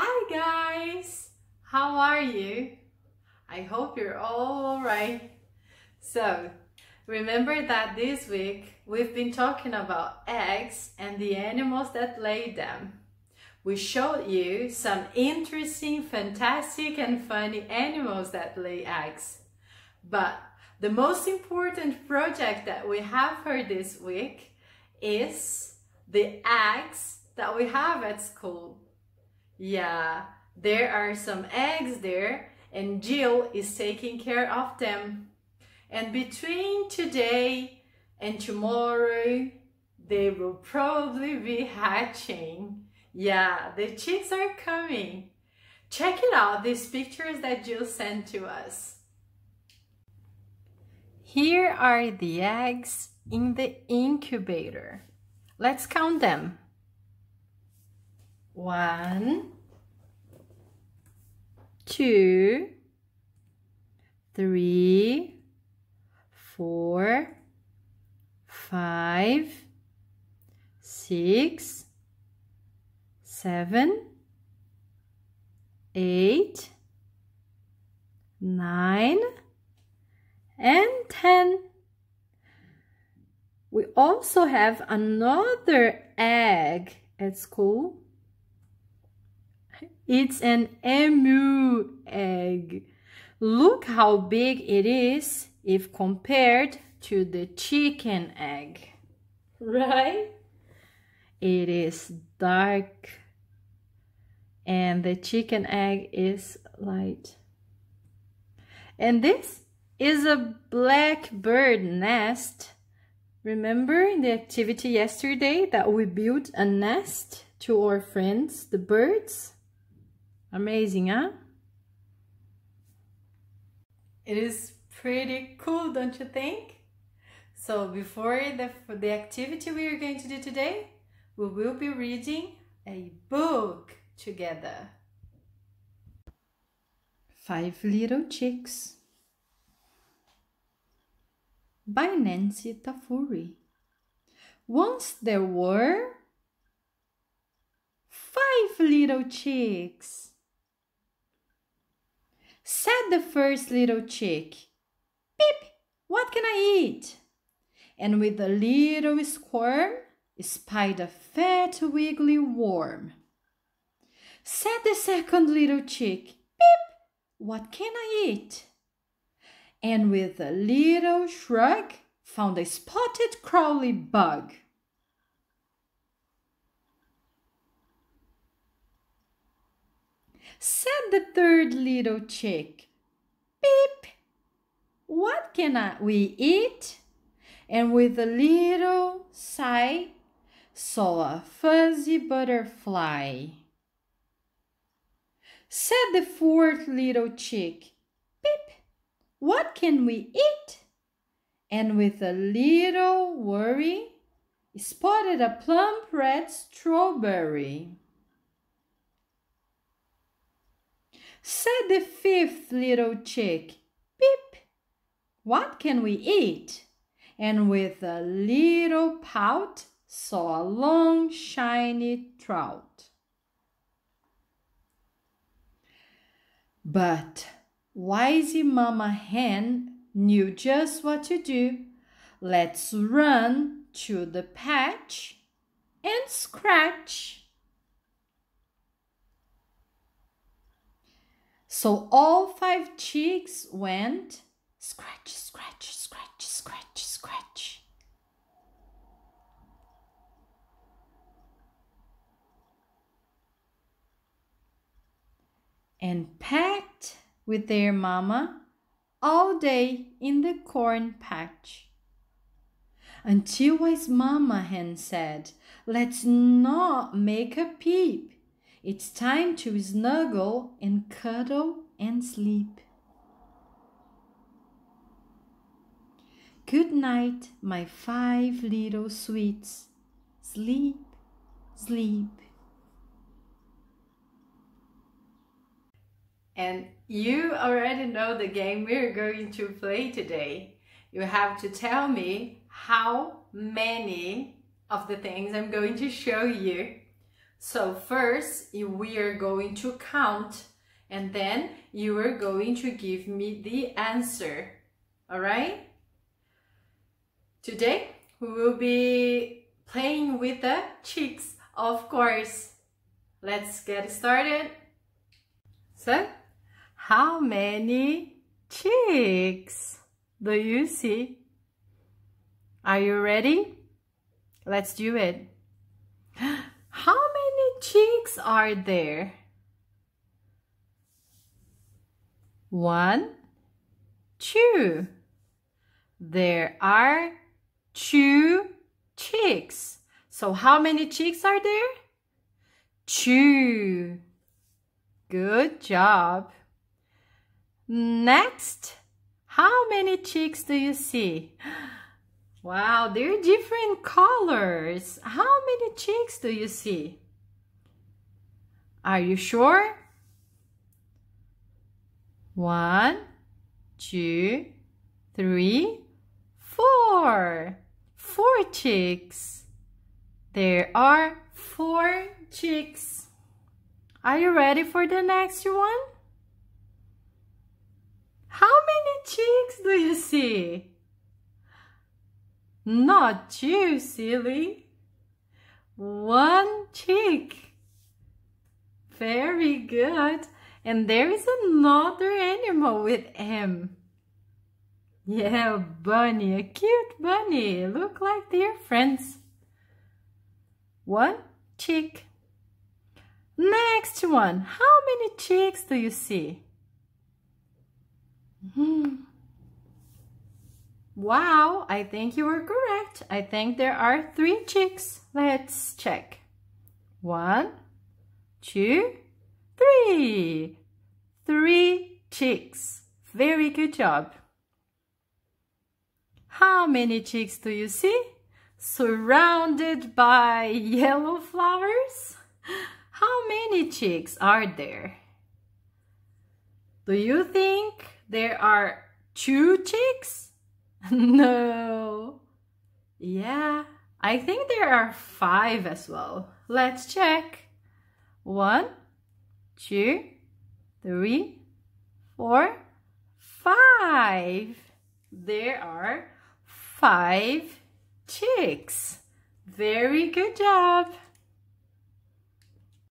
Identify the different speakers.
Speaker 1: Hi guys! How are you? I hope you're all right. So, remember that this week we've been talking about eggs and the animals that lay them. We showed you some interesting, fantastic and funny animals that lay eggs. But the most important project that we have for this week is the eggs that we have at school. Yeah, there are some eggs there and Jill is taking care of them. And between today and tomorrow, they will probably be hatching. Yeah, the chicks are coming. Check it out, these pictures that Jill sent to us. Here are the eggs in the incubator. Let's count them one, two, three, four, five, six, seven, eight, nine, and ten. We also have another egg at school it's an emu egg. Look how big it is if compared to the chicken egg. Right? It is dark and the chicken egg is light. And this is a blackbird nest. Remember in the activity yesterday that we built a nest to our friends, the birds? Amazing, huh? It is pretty cool, don't you think? So before the, the activity we are going to do today, we will be reading a book together. Five Little Chicks by Nancy Tafuri. Once there were five little chicks said the first little chick. Beep, what can I eat? And with a little squirm, spied a fat wiggly worm. Said the second little chick, Beep, what can I eat? And with a little shrug, found a spotted crawly bug. Said the third little chick. Beep! What can I, we eat? And with a little sigh, saw a fuzzy butterfly. Said the fourth little chick, Beep! What can we eat? And with a little worry, spotted a plump red strawberry. Said the fifth little chick, Beep! What can we eat? And with a little pout, saw a long shiny trout. But wisey Mama Hen knew just what to do. Let's run to the patch and scratch. So all five cheeks went scratch, scratch, scratch, scratch, scratch. And pecked with their mama all day in the corn patch. Until wise mama hen said, Let's not make a peep it's time to snuggle and cuddle and sleep. Good night, my five little sweets. Sleep, sleep. And you already know the game we're going to play today. You have to tell me how many of the things I'm going to show you So first, we are going to count and then you are going to give me the answer. All right? Today, we will be playing with the chicks, of course. Let's get started. So, how many chicks do you see? Are you ready? Let's do it. How chicks are there? One, two. There are two chicks. So how many chicks are there? Two. Good job. Next, how many chicks do you see? Wow, they're different colors. How many chicks do you see? Are you sure? One, two, three, four. Four chicks. There are four chicks. Are you ready for the next one? How many chicks do you see? Not two, silly. One chick. Very good. And there is another animal with M. Yeah, bunny, a cute bunny. Look like they're friends. One chick. Next one. How many chicks do you see? Hmm. Wow, I think you were correct. I think there are three chicks. Let's check. One, two, three. Three chicks. Very good job. How many chicks do you see? Surrounded by yellow flowers? How many chicks are there? Do you think there are two chicks? no. Yeah, I think there are five as well. Let's check. One, two, three, four, five. There are five chicks. Very good job.